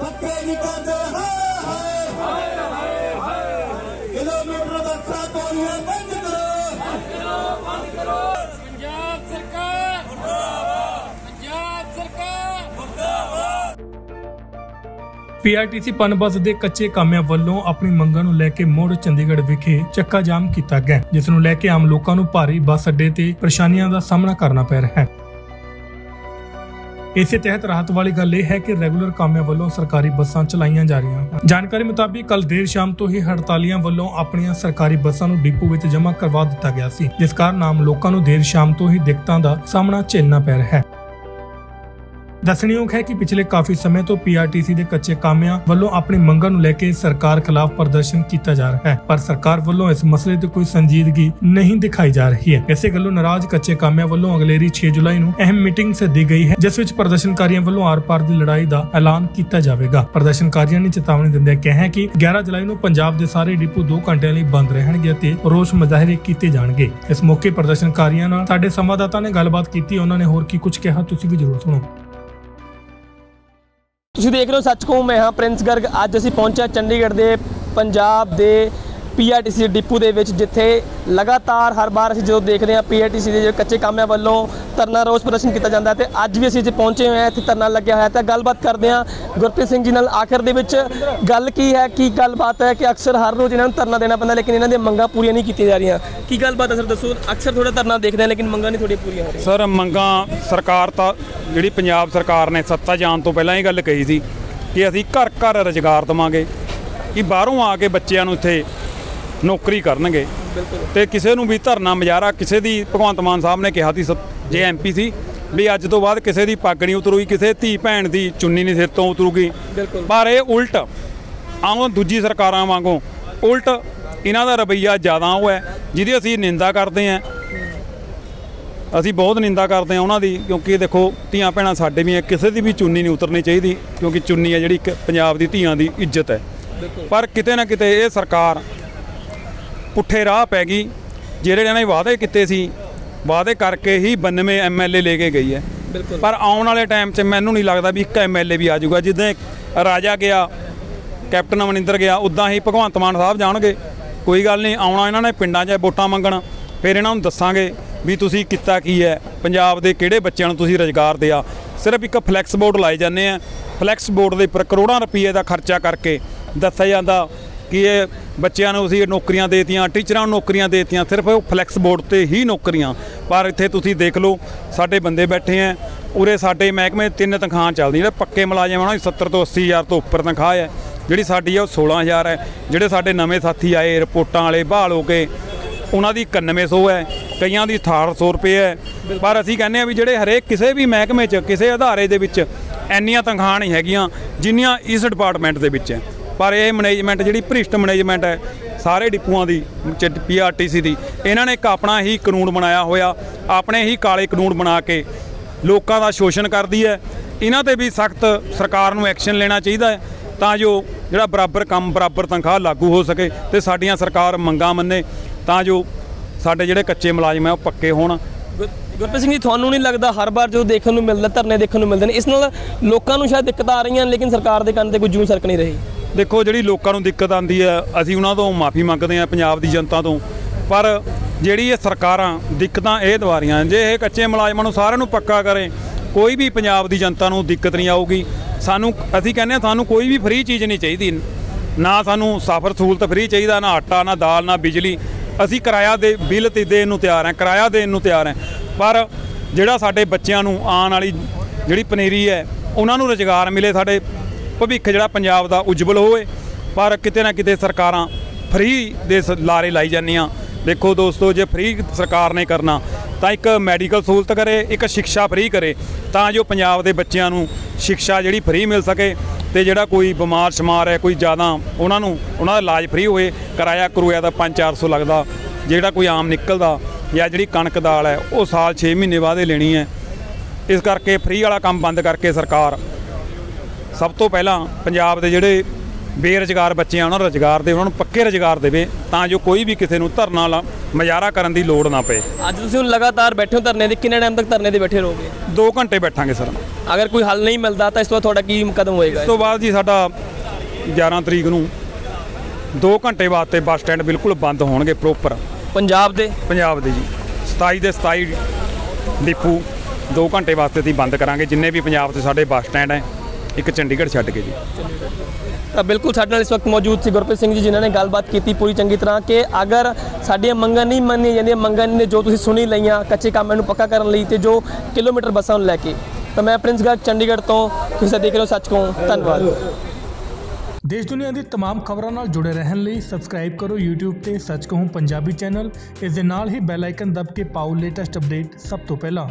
ਪੱਕੇ ਨਹੀਂ ਕਰਦੇ ਹਾਏ ਹਾਏ ਹਾਏ ਹਾਏ। ਕਿਲੋਮੀਟਰ ਦਾ ਸਾਤੋਰੀਆਂ ਬੰਦ ਕਰੋ। ਪੰਜਾਬ ਸਰਕਾਰ। ਮੁਰਦਾਬਾਦ ਪੰਜਾਬ ਸਰਕਾਰ। ਪੀਆਰਟੀਸੀ ਪਨਬਸ ਦੇ ਕੱਚੇ ਕਾਮਿਆਂ ਵੱਲੋਂ ਆਪਣੀ ਮੰਗਾਂ ਨੂੰ ਲੈ ਕੇ ਮੋੜ ਚੰਡੀਗੜ੍ਹ ਵਿਖੇ ਚੱਕਾ ਜਾਮ ਕੀਤਾ ਗਿਆ ਜਿਸ ਨੂੰ ਲੈ ਕੇ ਆਮ ਲੋਕਾਂ ਨੂੰ ਭਾਰੀ ਬੱਸ ਅੱਡੇ ਤੇ ਪਰੇਸ਼ਾਨੀਆਂ ਦਾ ਸਾਹਮਣਾ ਕਰਨਾ ਪੈ ਰਿਹਾ ਹੈ। ਇਸੇ ਤਹਿਤ ਰਾਹਤ ਵਾਲੀ ਗੱਲ ਇਹ ਹੈ ਕਿ ਰੈਗੂਲਰ ਕਾਮਿਆਂ ਵੱਲੋਂ ਸਰਕਾਰੀ ਬੱਸਾਂ ਚਲਾਈਆਂ ਜਾ ਰਹੀਆਂ ਹਨ। ਜਾਣਕਾਰੀ ਮੁਤਾਬਿਕ ਕੱਲ ਦੇਰ ਸ਼ਾਮ ਤੋਂ ਹੀ ਹੜਤਾਲੀਆਂ ਵੱਲੋਂ ਆਪਣੀਆਂ ਸਰਕਾਰੀ ਬੱਸਾਂ ਨੂੰ ਡਿਪੂ ਵਿੱਚ ਜਮ੍ਹਾਂ ਕਰਵਾ ਦਿੱਤਾ ਗਿਆ ਸੀ, ਜਿਸ ਕਾਰਨ ਆਮ ਲੋਕਾਂ ਨੂੰ ਦੇਰ ਸ਼ਾਮ ਤੋਂ ਹੀ ਦਿੱਕਤਾਂ ਦਾ ਸਾਹਮਣਾ ਝੇਲਣਾ ਪੈ ਰਿਹਾ ਹੈ। ਦੱਸਣਯੋਗ ਹੈ ਕਿ ਪਿਛਲੇ ਕਾਫੀ ਸਮੇਂ ਤੋਂ ਪੀਆਰਟੀਸੀ ਦੇ ਕੱਚੇ ਕਾਮਿਆਂ ਵੱਲੋਂ ਆਪਣੀ ਮੰਗਾਂ ਨੂੰ ਲੈ ਕੇ ਸਰਕਾਰ ਖਿਲਾਫ ਪ੍ਰਦਰਸ਼ਨ ਕੀਤਾ ਜਾ ਰਿਹਾ ਹੈ, ਪਰ ਸਰਕਾਰ ਵੱਲੋਂ ਇਸ ਮਸਲੇ ਤੇ ਕੋਈ ਸੰਜੀਦਗੀ ਨਹੀਂ ਦਿਖਾਈ ਜਾ ਰਹੀ ਹੈ। ਇਸੇ ਗੱਲੋਂ ਨਾਰਾਜ਼ ਕੱਚੇ ਕਾਮਿਆਂ ਵੱਲੋਂ ਅਗਲੇਰੀ 6 ਜੁਲਾਈ ਨੂੰ ਅਹਿਮ ਮੀਟਿੰਗ ਸੱਦੀ ਗਈ ਹੈ, ਜਿਸ ਵਿੱਚ ਪ੍ਰਦਰਸ਼ਨਕਾਰੀਆਂ ਵੱਲੋਂ ਆਰ-ਪਾਰ ਦੀ ਲੜਾਈ ਦਾ ਐਲਾਨ ਕੀਤਾ ਜਾਵੇਗਾ। ਪ੍ਰਦਰਸ਼ਨਕਾਰੀਆਂ ਨੇ ਚੇਤਾਵਨੀ ਦਿੰਦਿਆਂ ਕਿਹਾ ਕਿ 11 ਜੁਲਾਈ ਨੂੰ ਪੰਜਾਬ ਦੇ ਸਾਰੇ ਡਿਪੂ 2 ਘੰਟਿਆਂ ਲਈ ਬੰਦ ਰਹਿਣਗੇ ਅਤੇ ਰੋਸ ਮੁਜ਼ਾਹਰੇ ਕੀਤੇ ਜਾਣਗੇ। ਇਸ ਮੌਕੇ ਪ੍ਰਦਰਸ਼ਨਕਾਰੀਆਂ ਨਾਲ ਸਾਡੇ ਸੰਵਾਦਦਾਤਾ ਨੇ ਗੱਲਬਾਤ ਕੀਤੀ, ਉਹਨਾਂ ਨੇ ਹੋਰ ਕੀ ਕੁਝ ਕਿਹਾ, ਤੁਸੀਂ ਵੀ ਜ਼ਰੂਰ ਸੁਣੋ। ਤੁਸੀਂ ਦੇਖ ਰਹੇ ਹੋ ਸੱਚ ਕਹੂੰ ਮੈਂ ਹਾਂ ਪ੍ਰਿੰਸ ਗਰਗ। ਅੱਜ ਅਸੀਂ ਪਹੁੰਚਿਆ ਚੰਡੀਗੜ੍ਹ ਦੇ ਪੰਜਾਬ ਦੇ ਪੀਆਰਟੀਸੀ ਡਿਪੂ ਦੇ ਵਿੱਚ, ਜਿੱਥੇ ਲਗਾਤਾਰ ਹਰ ਵਾਰ ਅਸੀਂ ਜਦੋਂ ਦੇਖਦੇ ਹਾਂ ਪੀਆਰਟੀਸੀ ਦੇ ਜਿਹੜੇ ਕੱਚੇ ਕਾਮਿਆਂ ਵੱਲੋਂ ਧਰਨਾ ਰੋਸ ਪ੍ਰਦਰਸ਼ਨ ਕੀਤਾ ਜਾਂਦਾ ਹੈ ਤੇ ਅੱਜ ਵੀ ਅਸੀਂ ਇੱਥੇ ਪਹੁੰਚੇ ਹੋਏ ਹਾਂ, ਇੱਥੇ ਧਰਨਾ ਲੱਗਿਆ ਹੋਇਆ ਤਾਂ ਗੱਲਬਾਤ ਕਰਦੇ ਹਾਂ ਗੁਰਪ੍ਰੀਤ ਸਿੰਘ ਜੀ ਨਾਲ ਆਖਰ ਦੇ ਵਿੱਚ। ਗੱਲ ਕੀ ਹੈ, ਕੀ ਗੱਲਬਾਤ ਹੈ ਕਿ ਅਕਸਰ ਹਰ ਰੋਜ਼ ਇਹਨਾਂ ਨੂੰ ਧਰਨਾ ਦੇਣਾ ਪੈਂਦਾ, ਲੇਕਿਨ ਇਹਨਾਂ ਦੀਆਂ ਮੰਗਾਂ ਪੂਰੀਆਂ ਨਹੀਂ ਕੀਤੀਆਂ ਜਾ ਰਹੀਆਂ। ਕੀ ਗੱਲਬਾਤ ਹੈ ਸਰ, ਦੱਸੋ, ਅਕਸਰ ਥੋੜਾ ਧਰਨਾ ਦੇਖਦੇ ਹਾਂ, ਲੇਕਿਨ ਮੰਗਾਂ ਨਹੀਂ ਥੋੜੀਆਂ ਪੂਰੀਆਂ ਹੋ ਰਹੀਆਂ। ਸਰ, ਮੰਗਾਂ ਸਰਕਾਰ ਤਾਂ, ਜਿਹੜੀ ਪੰਜਾਬ ਸਰਕਾਰ ਨੇ ਸੱਤਾ ਜਾਣ ਤੋਂ ਪਹਿਲਾਂ ਇਹ ਗੱਲ ਕਹੀ ਸੀ ਕਿ ਅਸੀਂ ਘਰ ਘਰ ਰੁਜ਼ਗਾਰ ਦਵਾਂਗੇ, ਕਿ ਬਾਹਰੋਂ ਆ ਕੇ ਬੱਚਿਆਂ ਨੂੰ ਇੱਥੇ ਨੌਕਰੀ ਕਰਨਗੇ। ਤੇ ਕਿਸੇ ਨੂੰ ਵੀ ਧਰਨਾ ਮਜਾਰਾ ਕਿਸੇ ਦੀ ਭਗਵੰਤ ਮਾਨ ਸਾਹਿਬ ਨੇ ਕਿਹਾ ਸੀ ਜੇ ਐਮਪੀ ਸੀ ਵੀ ਅੱਜ ਤੋਂ ਬਾਅਦ ਕਿਸੇ ਦੀ ਪੱਗ ਨਹੀਂ ਉਤਰੂਗੀ ਕਿਸੇ ਧੀ ਭੈਣ ਦੀ ਚੁੰਨੀ ਨਹੀਂ ਸਿਰ ਤੋਂ ਉਤਰੂਗੀ। ਪਰ ਇਹ ਉਲਟ ਆਉਂ ਦੂਜੀ ਸਰਕਾਰਾਂ ਵਾਂਗੂ ਉਲਟ ਇਹਨਾਂ ਦਾ ਰਵੱਈਆ ਜ਼ਿਆਦਾ ਉਹ ਹੈ ਜਿਹਦੀ ਅਸੀਂ ਨਿੰਦਾ ਕਰਦੇ ਹਾਂ। ਅਸੀਂ ਬਹੁਤ ਨਿੰਦਾ ਕਰਦੇ ਹਾਂ ਉਹਨਾਂ ਦੀ ਕਿਉਂਕਿ ਦੇਖੋ ਧੀਆਂ ਭੈਣਾਂ ਸਾਡੇ ਵੀ ਹੈ ਕਿਸੇ ਦੀ ਵੀ ਚੁੰਨੀ ਨਹੀਂ ਉਤਰਨੀ ਚਾਹੀਦੀ ਕਿਉਂਕਿ ਚੁੰਨੀ ਹੈ ਜਿਹੜੀ ਇੱਕ ਪੰਜਾਬ ਦੀ ਧੀਆਂ ਦੀ ਇੱਜ਼ਤ ਹੈ। ਪਰ ਕਿਤੇ ਨਾ ਕਿਤੇ ਇਹ ਸਰਕਾਰ ਪੁੱਠੇ ਰਾਹ ਪੈ ਗਈ ਜਿਹੜੇ ਇਹਨਾਂ ਨੇ ਵਾਅਦੇ ਕੀਤੇ ਸੀ ਵਾਅਦੇ ਕਰਕੇ ਹੀ 92 ਐਮਐਲਏ ਲੈ ਕੇ ਗਈ ਹੈ। ਪਰ ਆਉਣ ਵਾਲੇ ਟਾਈਮ 'ਚ ਮੈਨੂੰ ਨਹੀਂ ਲੱਗਦਾ ਵੀ ਇੱਕ ਐਮਐਲਏ ਵੀ ਆ ਜਾਊਗਾ। ਜਿੱਦਾਂ ਰਾਜਾ ਗਿਆ ਕੈਪਟਨ ਅਮਰਿੰਦਰ ਗਿਆ ਉਦਾਂ ਹੀ ਭਗਵੰਤ ਮਾਨ ਸਾਹਿਬ ਜਾਣਗੇ। ਕੋਈ ਗੱਲ ਨਹੀਂ ਆਉਣਾ ਇਹਨਾਂ ਨੇ ਪਿੰਡਾਂ 'ਚ ਵੋਟਾਂ ਮੰਗਣ ਫਿਰ ਇਹਨਾਂ ਨੂੰ ਦੱਸਾਂਗੇ ਵੀ ਤੁਸੀਂ ਕੀਤਾ ਕੀ ਹੈ ਪੰਜਾਬ ਦੇ ਕਿਹੜੇ ਬੱਚਿਆਂ ਨੂੰ ਤੁਸੀਂ ਰੁਜ਼ਗਾਰ ਦਿਆ। ਸਿਰਫ ਇੱਕ ਫਲੈਕਸ ਬੋਰਡ ਲਾਏ ਜਾਂਦੇ ਆ। ਫਲੈਕਸ ਬੋਰਡ ਦੇ ਉੱਪਰ ਕਰੋੜਾਂ ਰੁਪਏ ਦਾ ਖਰਚਾ ਕਰਕੇ ਦੱਸਿਆ ਜਾਂਦਾ ਕਿ ਇਹ ਬੱਚਿਆਂ ਨੂੰ ਅਸੀਂ ਨੌਕਰੀਆਂ ਦੇਤੀਆਂ, ਟੀਚਰਾਂ ਨੂੰ ਨੌਕਰੀਆਂ ਦੇਤੀਆਂ, ਸਿਰਫ ਉਹ ਫਲੈਕਸ ਬੋਰਡ ਤੇ ਹੀ ਨੌਕਰੀਆਂ। ਪਰ ਇੱਥੇ ਤੁਸੀਂ ਦੇਖ ਲਓ, ਸਾਡੇ ਬੰਦੇ ਬੈਠੇ ਆ ਉਰੇ ਸਾਡੇ ਮਹਿਕਮੇ ਤਿੰਨ ਤਨਖਾਹਾਂ ਚੱਲਦੀਆਂ ਜਿਹੜੇ ਪੱਕੇ ਮੁਲਾਜ਼ਮ ਉਹਨਾਂ ਦੀ 70 ਤੋਂ 80 ਹਜ਼ਾਰ ਤੋਂ ਉੱਪਰ ਤਨਖਾਹ ਹੈ ਜਿਹੜੀ ਸਾਡੀ ਹੈ ਉਹ 16000 ਹੈ ਜਿਹੜੇ ਸਾਡੇ ਨਵੇਂ ਸਾਥੀ ਆਏ, ਰਿਪੋਰਟਾਂ ਵਾਲੇ, ਬਹਾਲ ਹੋ ਕੇ, ਉਹਨਾਂ ਦੀ 9100 ਹੈ ਕਈਆਂ ਦੀ 1800 ਰੁਪਏ ਹੈ ਪਰ ਅਸੀਂ ਕਹਿੰਦੇ ਆ ਵੀ ਜਿਹੜੇ ਹਰੇਕ ਕਿਸੇ ਵੀ ਮਹਿਕਮੇ 'ਚ, ਕਿਸੇ ਅਧਾਰੇ ਦੇ ਵਿੱਚ ਇੰਨੀਆਂ ਤਨਖਾਹਾਂ ਨਹੀਂ ਹੈਗੀਆਂ, ਜਿੰਨੀਆਂ ਇਸ ਡਿਪਾਰਟਮੈਂਟ ਦੇ ਵਿੱਚ ਹੈ ਪਰ ਇਹ ਮੈਨੇਜਮੈਂਟ ਜਿਹੜੀ ਭ੍ਰਿਸ਼ਟ ਮੈਨੇਜਮੈਂਟ ਹੈ ਸਾਰੇ ਡਿਪੂਆਂ ਦੀ ਪੀਆਰਟੀਸੀ ਦੀ ਇਹਨਾਂ ਨੇ ਇੱਕ ਆਪਣਾ ਹੀ ਕਾਨੂੰਨ ਬਣਾਇਆ ਹੋਇਆ ਆਪਣੇ ਹੀ ਕਾਲੇ ਕਾਨੂੰਨ ਬਣਾ ਕੇ ਲੋਕਾਂ ਦਾ ਸ਼ੋਸ਼ਣ ਕਰਦੀ ਹੈ। ਇਹਨਾਂ ਤੇ ਵੀ ਸਖਤ ਸਰਕਾਰ ਨੂੰ ਐਕਸ਼ਨ ਲੈਣਾ ਚਾਹੀਦਾ ਹੈ ਤਾਂ ਜੋ ਜਿਹੜਾ ਬਰਾਬਰ ਕੰਮ ਬਰਾਬਰ ਤਨਖਾਹ ਲਾਗੂ ਹੋ ਸਕੇ ਤੇ ਸਾਡੀਆਂ ਸਰਕਾਰ ਮੰਗਾਂ ਮੰਨੇ ਤਾਂ ਜੋ ਸਾਡੇ ਜਿਹੜੇ ਕੱਚੇ ਮੁਲਾਜ਼ਮ ਹੈ ਉਹ ਪੱਕੇ ਹੋਣ। ਗੁਰ- ਗੁਰਪ੍ਰੀਤ ਸਿੰਘ ਜੀ ਤੁਹਾਨੂੰ ਨਹੀਂ ਲੱਗਦਾ ਹਰ ਵਾਰ ਜਦੋਂ ਦੇਖਣ ਨੂੰ ਮਿਲਦਾ ਧਰਨੇ ਦੇਖਣ ਨੂੰ ਮਿਲਦੇ ਨੇ ਇਸ ਨਾਲ ਲੋਕਾਂ ਨੂੰ ਸ਼ਾਇਦ ਦਿੱਕਤਾਂ ਆ ਰਹੀਆਂ ਨੇ, ਲੇਕਿਨ ਸਰਕਾਰ ਦੇ ਕੰਨ ਤੇ ਕੋਈ ਜੂੰ ਸਰਕ ਨਹੀਂ ਰਹੀ? ਦੇਖੋ, ਜਿਹੜੀ ਲੋਕਾਂ ਨੂੰ ਦਿੱਕਤ ਆਂਦੀ ਹੈ, ਅਸੀਂ ਉਹਨਾਂ ਤੋਂ ਮਾਫੀ ਮੰਗਦੇ ਹਾਂ, ਪੰਜਾਬ ਦੀ ਜਨਤਾ ਤੋਂ। ਪਰ ਜਿਹੜੀ ਇਹ ਸਰਕਾਰਾਂ, ਦਿੱਕਤਾਂ ਇਹ ਦਵਾਰੀਆਂ ਜੇ ਇਹ ਕੱਚੇ ਮੁਲਾਜ਼ਮਾਂ ਨੂੰ ਸਾਰਿਆਂ ਨੂੰ ਪੱਕਾ ਕਰੇ, ਕੋਈ ਵੀ ਪੰਜਾਬ ਦੀ ਜਨਤਾ ਨੂੰ ਦਿੱਕਤ ਨਹੀਂ ਆਊਗੀ। ਸਾਨੂੰ, ਅਸੀਂ ਕਹਿੰਦੇ ਹਾਂ, ਸਾਨੂੰ ਕੋਈ ਵੀ ਫ੍ਰੀ ਚੀਜ਼ ਨਹੀਂ ਚਾਹੀਦੀ। ਨਾ ਸਾਨੂੰ ਸਫ਼ਰ ਸਹੂਲਤ ਫ੍ਰੀ ਚਾਹੀਦਾ, ਨਾ ਆਟਾ, ਨਾ ਦਾਲ, ਨਾ ਬਿਜਲੀ। ਅਸੀਂ ਕਿਰਾਇਆ ਦੇ, ਬਿੱਲ ਤੇ ਦੇਣ ਨੂੰ ਤਿਆਰ ਹਾਂ, ਕਿਰਾਇਆ ਦੇਣ ਨੂੰ ਤਿਆਰ ਹਾਂ। ਪਰ ਜਿਹੜਾ ਸਾਡੇ ਬੱਚਿਆਂ ਨੂੰ ਆਉਣ ਵਾਲੀ ਜਿਹੜੀ ਪਨੀਰੀ ਹੈ, ਉਹਨਾਂ ਨੂੰ ਰੁਜ਼ਗਾਰ ਮਿਲੇ ਸਾਡੇ ਭਵਿੱਖ ਜਿਹੜਾ ਪੰਜਾਬ ਦਾ ਉਜਵਲ ਹੋਵੇ, ਪਰ ਕਿਤੇ ਨਾ ਕਿਤੇ ਸਰਕਾਰਾਂ ਫ੍ਰੀ ਦੇ ਸ- ਲਾਰੇ ਲਾਈ ਜਾਂਦੀਆਂ। ਦੇਖੋ ਦੋਸਤੋ, ਜੇ ਫ੍ਰੀ ਸਰਕਾਰ ਨੇ ਕਰਨਾ, ਤਾਂ ਇੱਕ ਮੈਡੀਕਲ ਸਹੂਲਤ ਕਰੇ, ਇੱਕ ਸਿੱਖਿਆ ਫ੍ਰੀ ਕਰੇ, ਤਾਂ ਜੋ ਪੰਜਾਬ ਦੇ ਬੱਚਿਆਂ ਨੂੰ ਸਿੱਖਿਆ ਜਿਹੜੀ ਫ੍ਰੀ ਮਿਲ ਸਕੇ ਤੇ ਜਿਹੜਾ ਕੋਈ ਬਿਮਾਰ ਸ਼ਮਾਰ ਹੈ, ਕੋਈ ਜ਼ਿਆਦਾ ਉਹਨਾਂ ਨੂੰ, ਉਹਨਾਂ ਦਾ ਇਲਾਜ ਫ੍ਰੀ ਹੋਏ ਕਿਰਾਇਆ ਕਰੂਆ ਦਾ 5-400 ਲੱਗਦਾ, ਜਿਹੜਾ ਕੋਈ ਆਮ ਨਿਕਲਦਾ ਜਾਂ ਜਿਹੜੀ ਕਣਕ ਦਾਲ ਹੈ, ਉਹ ਸਾਲ 6 ਮਹੀਨੇ ਬਾਅਦ ਲੈਣੀ ਹੈ। ਇਸ ਕਰਕੇ ਫ੍ਰੀ ਵਾਲਾ ਕੰਮ ਬੰਦ ਕਰਕੇ ਸਰਕਾਰ ਸਭ ਤੋਂ ਪਹਿਲਾਂ ਪੰਜਾਬ ਦੇ ਜਿਹੜੇ ਬੇਰੁਜ਼ਗਾਰ ਬੱਚੇ ਆ ਉਹਨਾਂ ਨੂੰ ਰੁਜ਼ਗਾਰ ਦੇ ਉਹਨਾਂ ਨੂੰ ਪੱਕੇ ਰੁਜ਼ਗਾਰ ਦੇਵੇ ਤਾਂ ਜੋ ਕੋਈ ਵੀ ਕਿਸੇ ਨੂੰ ਧਰਨਾ ਲਾ ਮਜ਼ਾਰਾ ਕਰਨ ਦੀ ਲੋੜ ਨਾ ਪਏ। ਅੱਜ ਤੁਸੀਂ ਹੁਣ ਲਗਾਤਾਰ ਬੈਠੇ ਹੋ ਧਰਨੇ ਦੇ ਕਿੰਨੇ ਟਾਈਮ ਤੱਕ ਧਰਨੇ ਦੇ ਬੈਠੇ ਰਹੋਗੇ? 2 ਘੰਟੇ ਬੈਠਾਂਗੇ ਸਰ। ਇਸ ਅਗਰ ਕੋਈ ਹੱਲ ਨਹੀਂ ਮਿਲਦਾ ਤਾਂ ਇਸ ਤੋਂ ਬਾਅਦ ਤੁਹਾਡਾ ਕੀ ਕਦਮ ਹੋਏਗਾ? ਤੋਂ ਬਾਅਦ ਜੀ ਸਾਡਾ 11 ਤਰੀਕ ਨੂੰ 2 ਘੰਟੇ ਵਾਸਤੇ ਬੱਸ ਸਟੈਂਡ ਬਿਲਕੁਲ ਬੰਦ ਹੋਣਗੇ ਪ੍ਰੋਪਰ। ਪੰਜਾਬ ਦੇ? ਪੰਜਾਬ ਦੇ ਜੀ। 27 ਦੇ 27 ਡਿਪੂ 2 ਘੰਟੇ ਵਾਸਤੇ ਅਸੀਂ ਬੰਦ ਕਰਾਂਗੇ। ਜਿੰਨੇ ਵੀ ਪੰਜਾਬ 'ਚ ਸਾਡੇ ਬੱਸ ਸਟੈਂਡ ਹੈ ਇੱਕ ਚੰਡੀਗੜ੍ਹ ਛੱਡ ਕੇ ਜੀ ਤਾਂ ਬਿਲਕੁਲ ਸਾਡੇ ਨਾਲ ਇਸ ਵਕਤ ਮੌਜੂਦ ਸੀ ਗੁਰਪ੍ਰੀਤ ਸਿੰਘ ਜੀ ਜਿਨ੍ਹਾਂ ਨੇ ਗੱਲਬਾਤ ਕੀਤੀ ਪੂਰੀ ਚੰਗੀ ਤਰ੍ਹਾਂ ਕਿ ਅਗਰ ਸਾਡੀਆਂ ਮੰਗਾਂ ਨਹੀਂ ਮੰਨੀਆਂ ਜਾਂਦੀਆਂ ਮੰਗਾਂ ਨੇ ਜੋ ਤੁਸੀਂ ਸੁਣੀ ਲਈਆਂ ਕੱਚੇ ਕੰਮਾਂ ਨੂੰ ਪੱਕਾ ਕਰਨ ਲਈ ਤੇ ਜੋ ਕਿਲੋਮੀਟਰ ਬੱਸਾਂ ਨੂੰ ਲੈ ਕੇ ਤਾਂ ਮੈਂ ਪ੍ਰਿੰਸ ਗੜ੍ਹ ਚੰਡੀਗੜ੍ਹ ਤੋਂ ਤੁਸੀਂ ਦੇਖ ਰਹੇ ਹੋ ਸੱਚ ਕਹੂੰ ਧੰਨਵਾਦ ਦੇਸ਼ ਦੁਨੀਆ ਦੀ तमाम ਖਬਰਾਂ ਨਾਲ ਜੁੜੇ ਰਹਿਣ ਲਈ ਸਬਸਕ੍ਰਾਈਬ ਕਰੋ YouTube ਤੇ ਸੱਚ ਕਹੂੰ ਪੰਜਾਬੀ ਚੈਨਲ ਇਸ ਦੇ ਨਾਲ ਹੀ ਬੈਲ ਆਈਕਨ ਦਬ ਕੇ ਪਾਓ ਲੇਟੈਸਟ ਅਪਡੇਟ ਸਭ ਤੋਂ ਪਹਿਲਾਂ